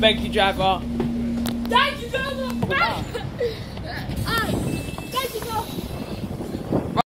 Thank you, driver. Thank you, driver.